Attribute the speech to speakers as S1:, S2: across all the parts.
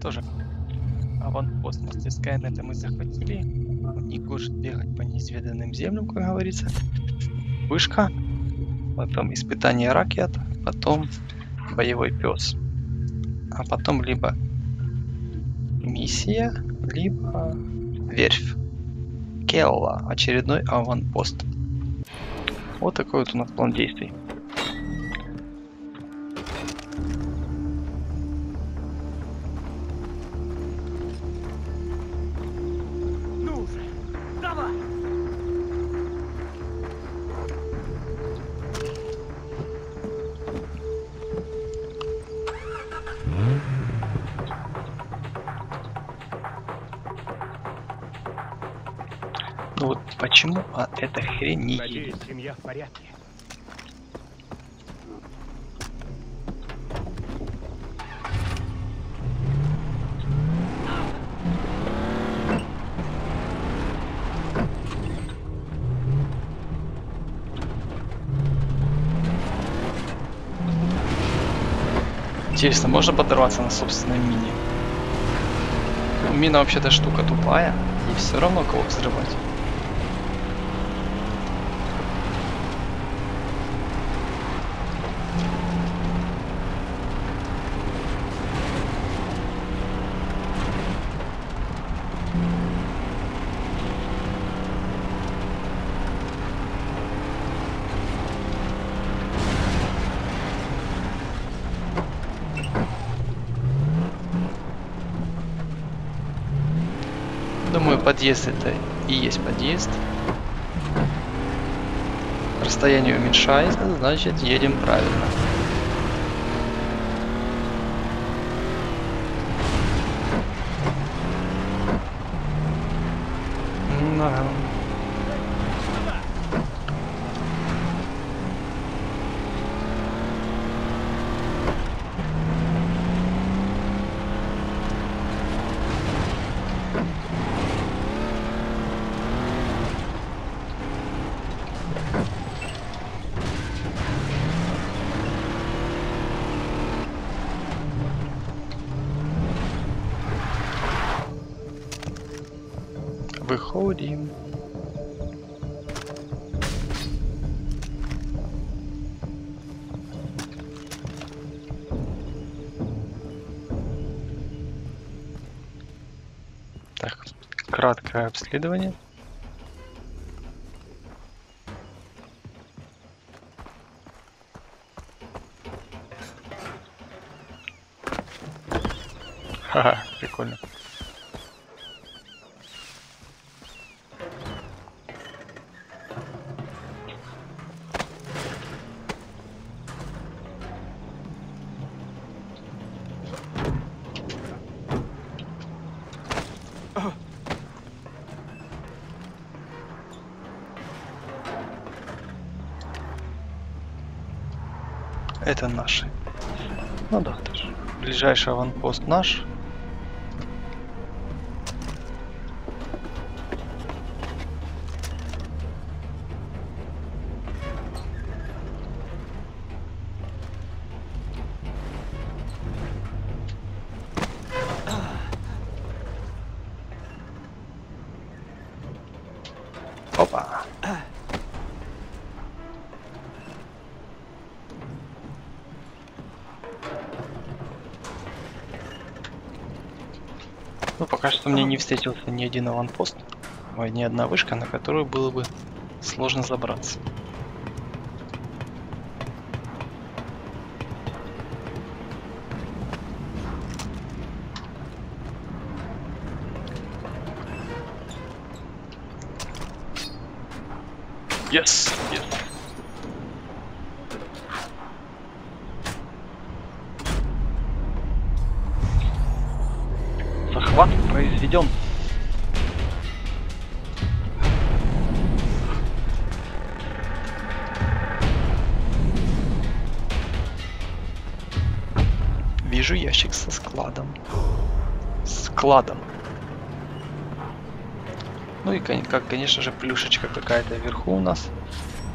S1: Тоже аванпост мастерская на это мы захватили. Не гоже бегать по неизведанным землям, как говорится. Вышка. Потом испытание ракет. Потом боевой пес. А потом либо миссия, либо верфь. Келла. Очередной аванпост. Вот такой вот у нас план действий. Хрень не
S2: Надеюсь,
S1: едет?
S2: семья в порядке.
S1: Интересно, можно подорваться на собственной мине? Мина вообще-то штука тупая, и все равно кого взрывать. Думаю, подъезд это и есть подъезд. Расстояние уменьшается, значит едем правильно. Краткое обследование. Ха-ха, прикольно. Это наши. Ну да, тоже. Ближайший аванпост наш. Ну, пока что мне не встретился ни один аванпост, ни одна вышка, на которую было бы сложно забраться. Yes, yes. Захват произведен. Вижу ящик со складом. Складом. Ну и, как, конечно же, плюшечка какая-то вверху у нас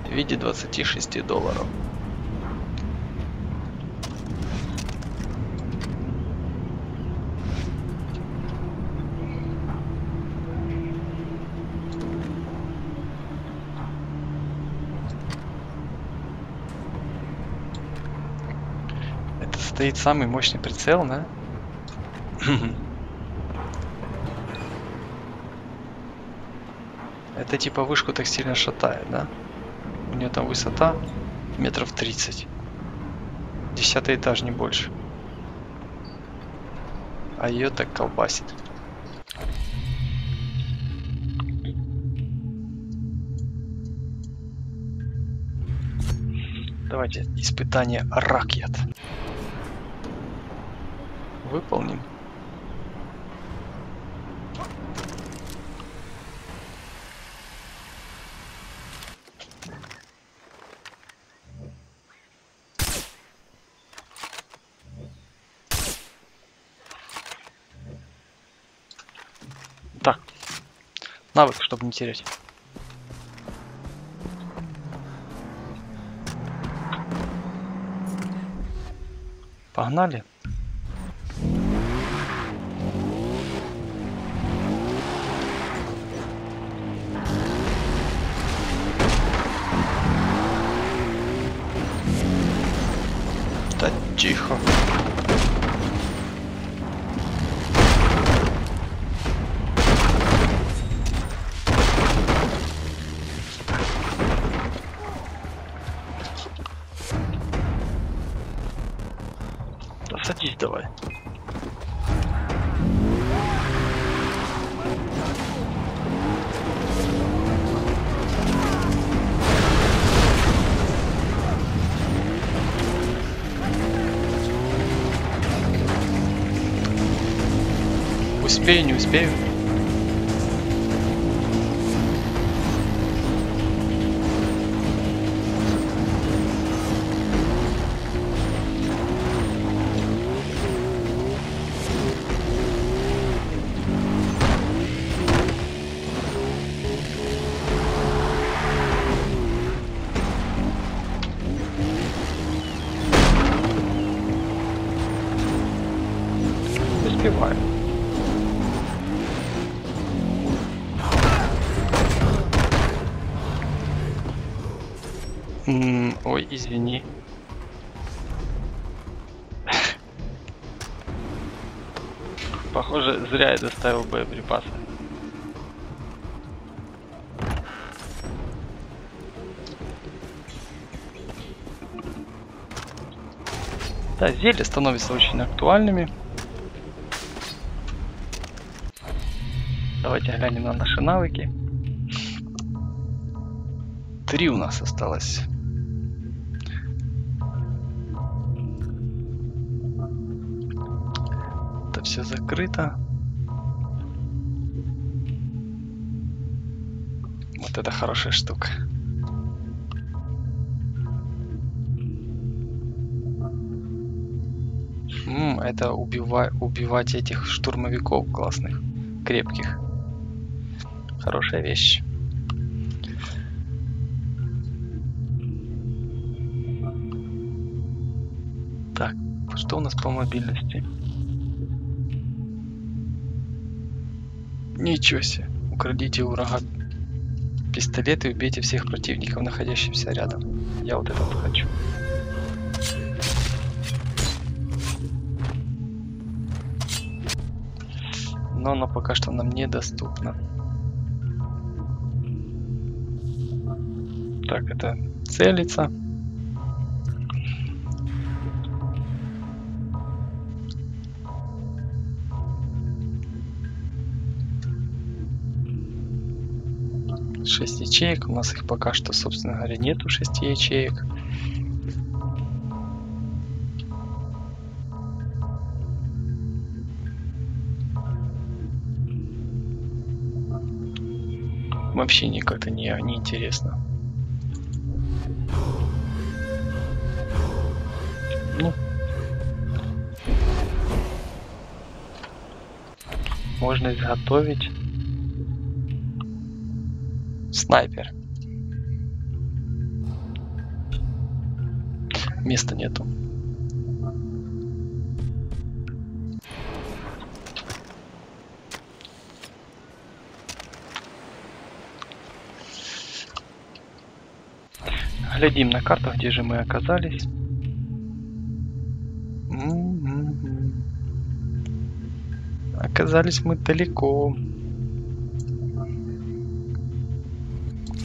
S1: в виде 26 долларов. Стоит самый мощный прицел, да? Это типа вышку так сильно шатает, да? У нее там высота метров 30. Десятый этаж, не больше. А ее так колбасит. Давайте испытание ракет. Выполним. Так. Навык, чтобы не терять. Погнали. Успею, не успею. Зря я доставил боеприпасы. Да, зелья становятся очень актуальными. Давайте глянем на наши навыки. Три у нас осталось. Это все закрыто. Вот это хорошая штука. М, это убива- убивать этих штурмовиков классных, крепких. Хорошая вещь. Так, что у нас по мобильности? Ничего себе. Украдите у пистолет и убейте всех противников, находящихся рядом. Я вот это вот хочу. Но оно пока что нам недоступно. Так, это целится. Ячеек. У нас их пока что, собственно говоря, нету шести ячеек. Вообще никак-то не, не интересно. Ну. Можно изготовить Снайпер. Места нету. Глядим на карту, где же мы оказались. М-м-м. Оказались мы далеко.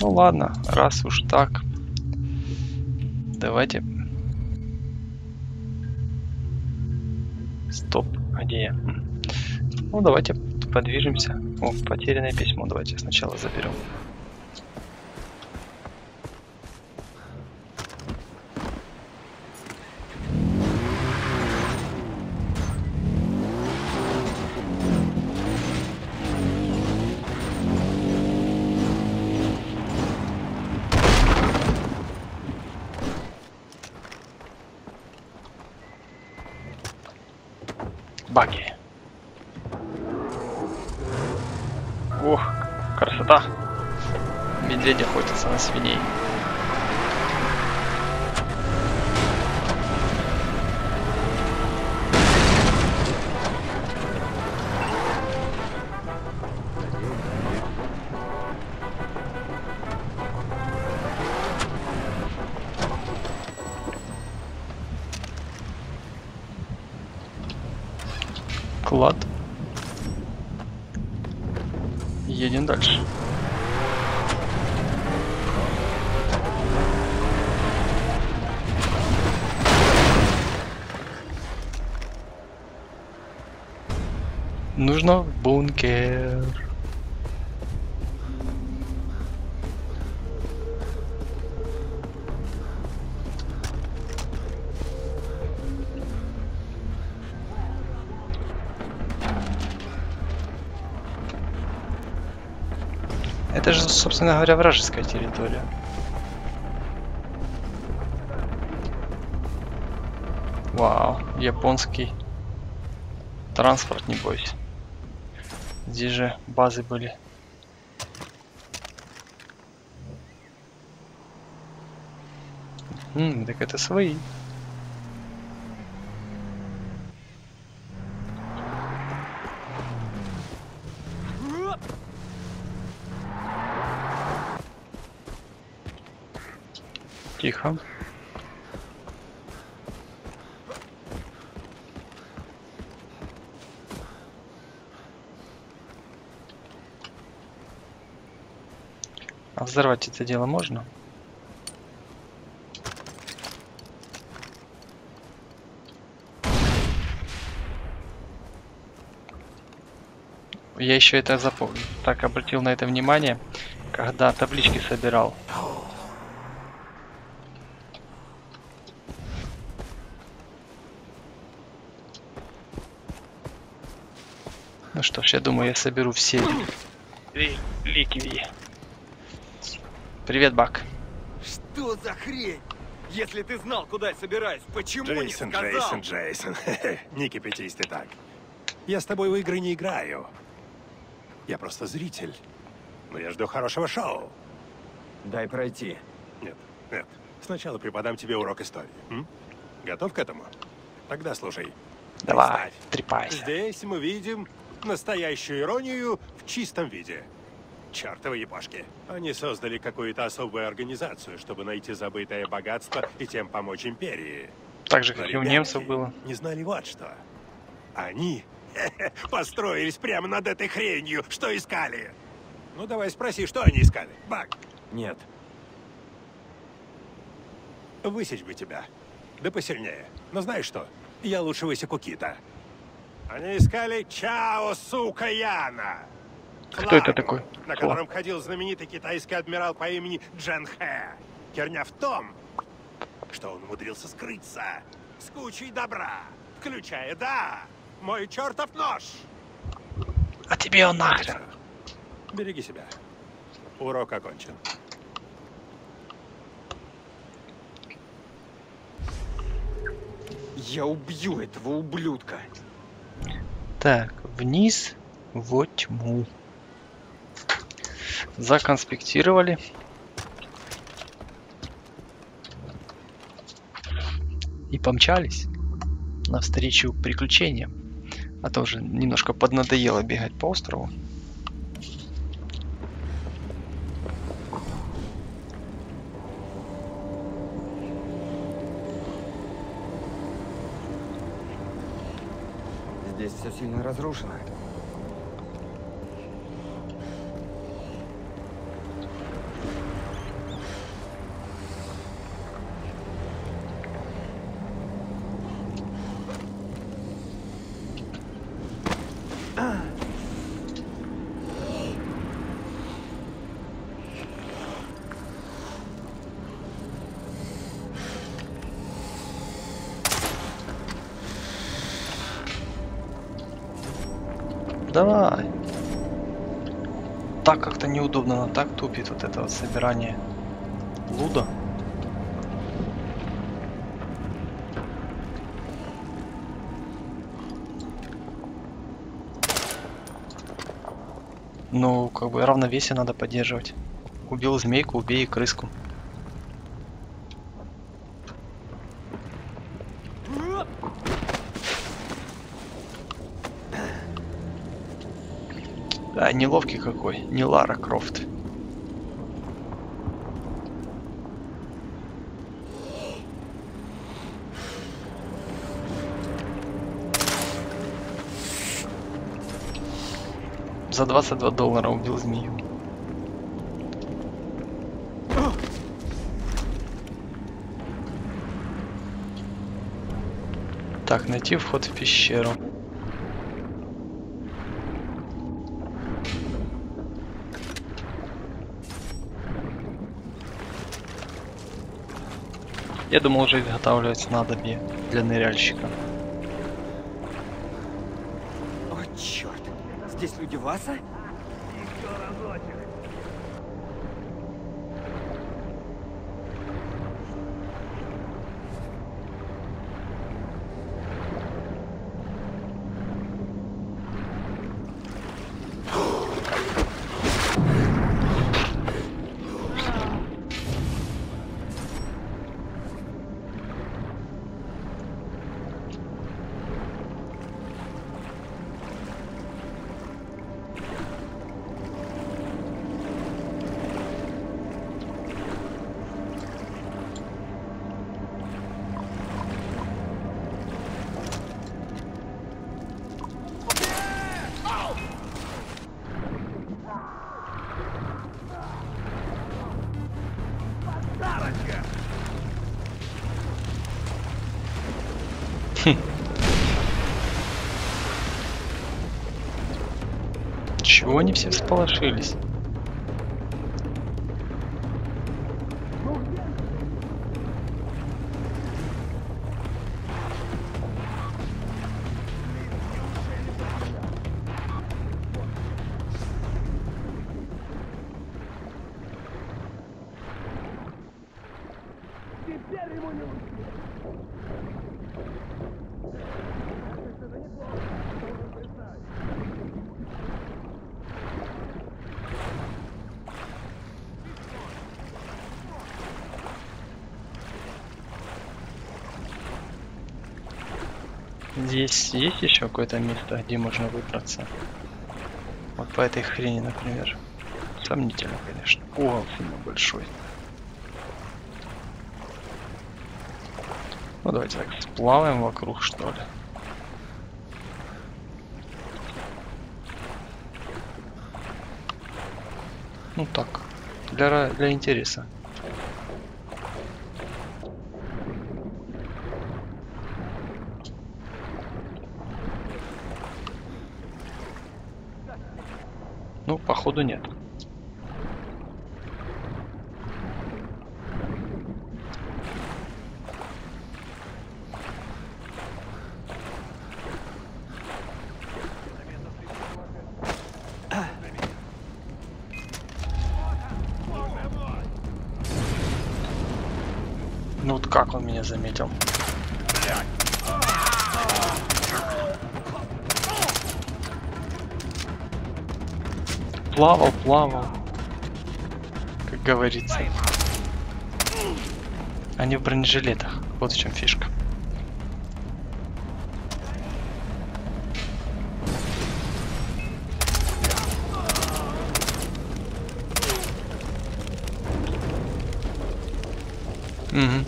S1: Ну ладно, раз уж так. Давайте. Стоп, а где я? Ну давайте подвижемся. О, потерянное письмо. Давайте сначала заберем. Баги. Ох, красота. Медведь охотится на свиней. Нужно в бункер. Это же, собственно говоря, вражеская территория. Вау, японский транспорт, небось. Здесь же базы были. М, так это свои. Тихо. Взорвать это дело можно? Я еще это запомнил. Так обратил на это внимание, когда таблички собирал. Ну что ж, я думаю, я соберу все реликвии. Привет, Бак.
S2: Что за хрень? Если ты знал, куда я собираюсь, почему
S3: Джейсон,
S2: не сказал?
S3: Джейсон, Джейсон. Не кипятись ты так. Я с тобой в игры не играю. Я просто зритель. Но я жду хорошего шоу.
S2: Дай пройти.
S3: Нет, нет. Сначала преподам тебе урок истории. м? Готов к этому? Тогда слушай.
S1: Давай,
S3: Представь,
S1: трепайся.
S3: Здесь мы видим настоящую иронию в чистом виде. Чертовы япошки. Они создали какую-то особую организацию, чтобы найти забытое богатство и тем помочь империи.
S1: Так же, как и у немцев было.
S3: Не знали вот что. Они построились прямо над этой хренью, что искали. Ну давай спроси, что они искали. Бак,
S2: Нет.
S3: высечь бы тебя. Да посильнее. Но знаешь что? Я лучше высеку кита. Они искали Чао Сука Яна.
S1: Кто это такой?
S3: На
S1: Флаг.
S3: котором ходил знаменитый китайский адмирал по имени Джен Хэ. Херня в том, что он умудрился скрыться с кучей добра, включая, да, мой чертов нож.
S1: А тебе он нахрен.
S3: Береги себя. Урок окончен.
S2: Я убью этого ублюдка.
S1: Так, вниз во тьму. Законспектировали. И помчались навстречу приключениям. А то уже немножко поднадоело бегать по острову.
S2: Здесь все сильно разрушено.
S1: Давай. Так как-то неудобно, но так тупит вот это вот собирание луда. Ну, как бы равновесие надо поддерживать. Убил змейку, убей и крыску. Неловкий какой, не Лара Крофт. За 22 доллара убил змею. Так, найти вход в пещеру. Я думал уже изготавливать снадобье для ныряльщика.
S2: О, черт. Здесь люди Васа?
S1: Чего они все всполошились? Здесь есть еще какое-то место, где можно выбраться? Вот по этой хрени, например. Сомнительно, конечно. Угол сильно большой. Ну давайте так, сплаваем вокруг, что ли. Ну так, для, для интереса. Ну, походу нет. Ну вот как он меня заметил? Плавал, плавал. Как говорится. Они в бронежилетах. Вот в чем фишка. Угу.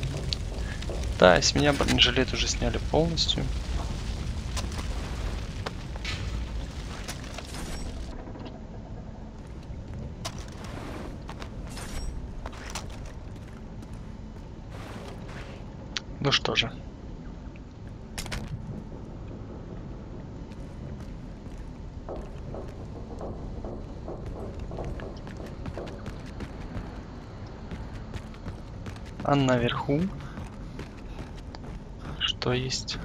S1: Да, с меня бронежилет уже сняли полностью. Ну что же. А наверху что есть?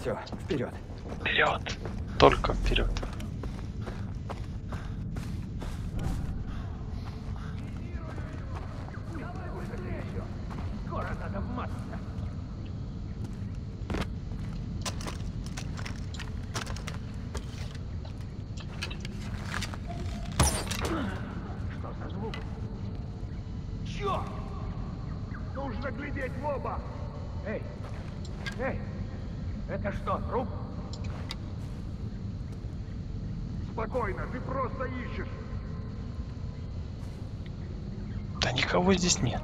S2: Все, вперед.
S1: Вперед. Только вперед.
S4: Чё? Нужно глядеть в оба! Эй! Эй! Это что, труп? Спокойно, ты просто ищешь.
S1: Да никого здесь нет.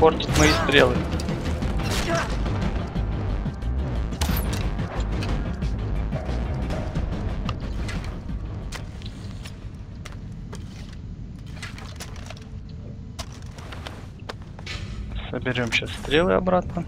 S1: Портить мои стрелы. Соберем сейчас стрелы обратно.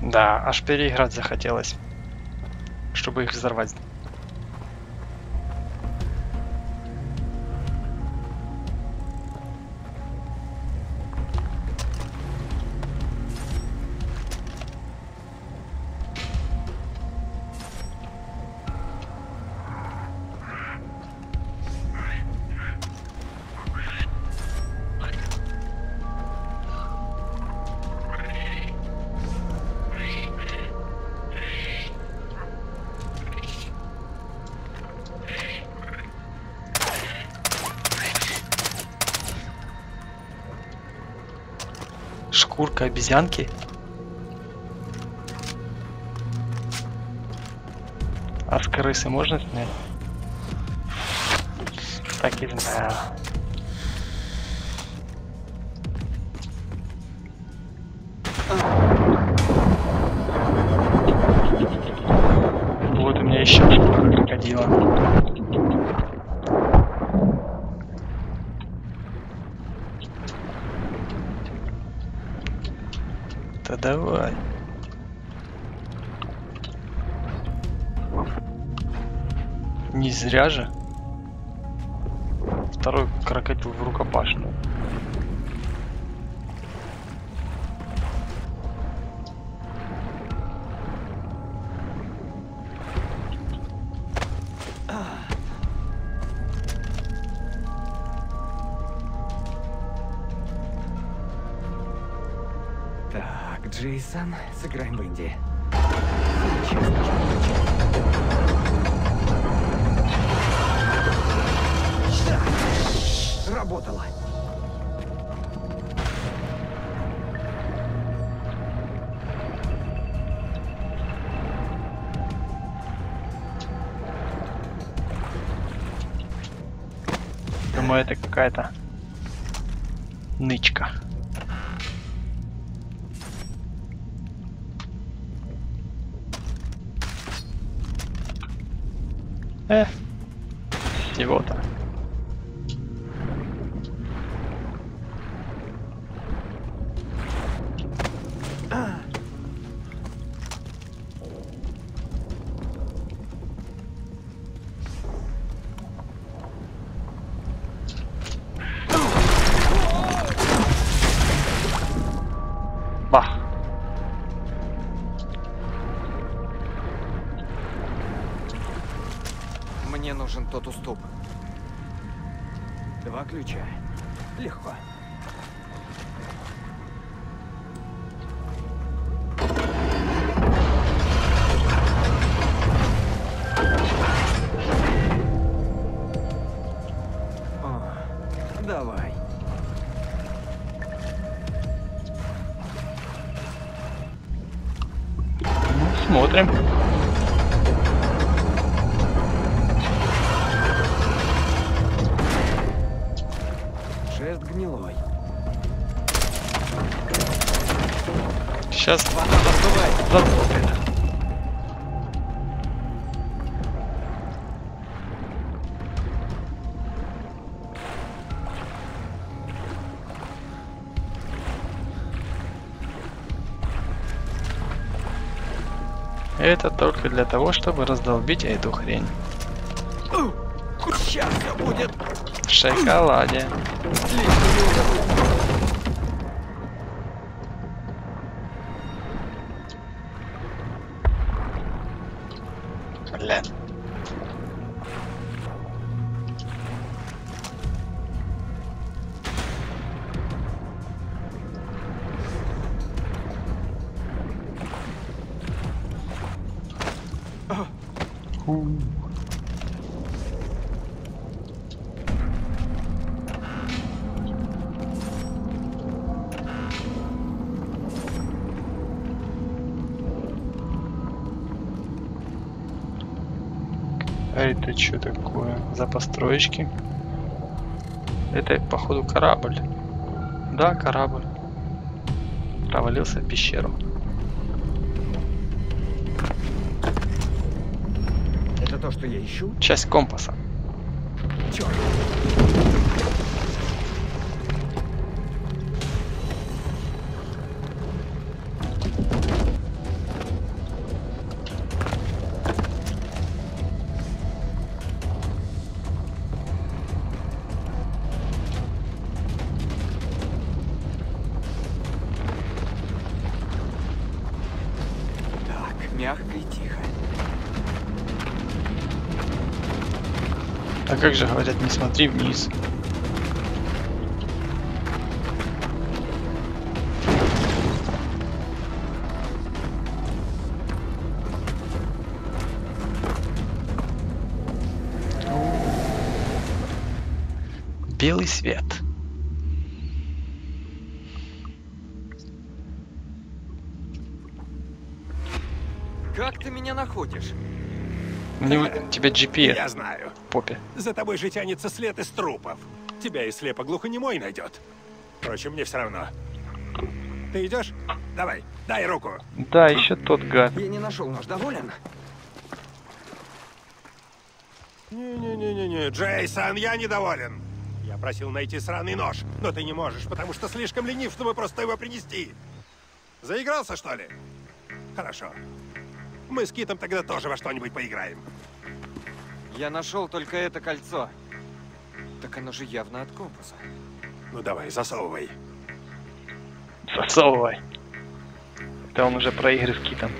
S1: Да, аж переиграть захотелось, чтобы их взорвать. Шкурка обезьянки? А с крысы можно снять? Так и знаю. Не зря же. Второй крокодил в рукопашную.
S2: Так, Джейсон, сыграем в Инди.
S1: Какая-то нычка. Э, всего-то. Ну, смотрим.
S2: Шест гнилой.
S1: Сейчас
S2: Вода
S1: Это только для того, чтобы раздолбить эту хрень.
S2: Сейчас будет.
S1: В шоколаде. Бля. А это что такое? За построечки? Это, походу, корабль. Да, корабль. Провалился в пещеру.
S2: То, что я ищу?
S1: Часть компаса.
S2: Черт. Мягко и тихо.
S1: А как же говорят, не смотри вниз. Белый свет.
S2: Как ты меня находишь?
S1: Мне у тебя GPS
S3: Я знаю.
S1: Попе.
S3: За тобой же тянется след из трупов. Тебя и слепо-глухонемой найдет. Впрочем, мне все равно. Ты идешь? Давай, дай руку.
S1: Да, еще тот гад.
S2: Я не нашел нож. Доволен?
S3: Не-не-не-не, Джейсон, я недоволен. Я просил найти сраный нож, но ты не можешь, потому что слишком ленив, чтобы просто его принести. Заигрался, что ли? Хорошо. Мы с Китом тогда тоже во что-нибудь поиграем.
S2: Я нашел только это кольцо. Так оно же явно от компаса.
S3: Ну давай, засовывай.
S1: Засовывай. Это он уже про игры с китом.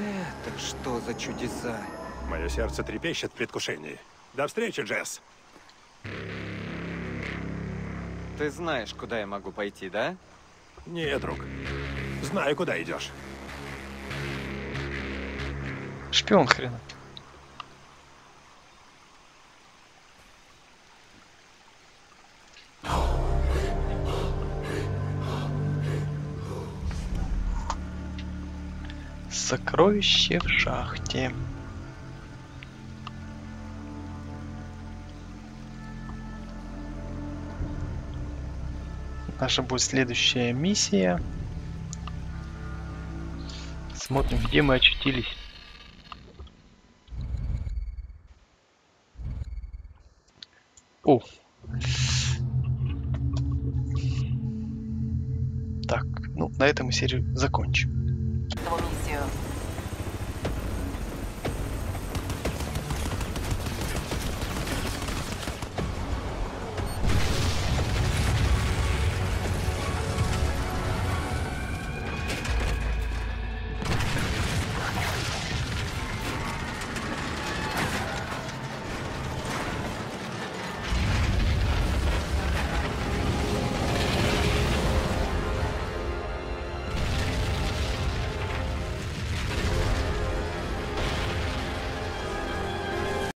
S2: Это что за чудеса?
S3: Мое сердце трепещет в предвкушении. До встречи, Джесс.
S2: Ты знаешь, куда я могу пойти, да?
S3: Не, друг. Знаю, куда идешь.
S1: Шпион хрена. Сокровище в шахте. Наша будет следующая миссия. Смотрим, где мы очутились. О. Так, ну, на этом мы серию закончим.